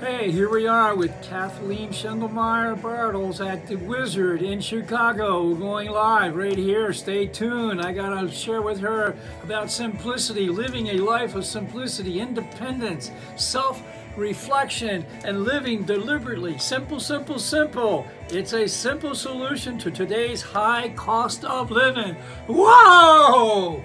Hey, here we are with Kathleen Schindelmeyer Bartles at the Wizard in Chicago. We're going live right here. Stay tuned. I got to share with her about simplicity, living a life of simplicity, independence, self reflection, and living deliberately. Simple, simple, simple. It's a simple solution to today's high cost of living. Whoa!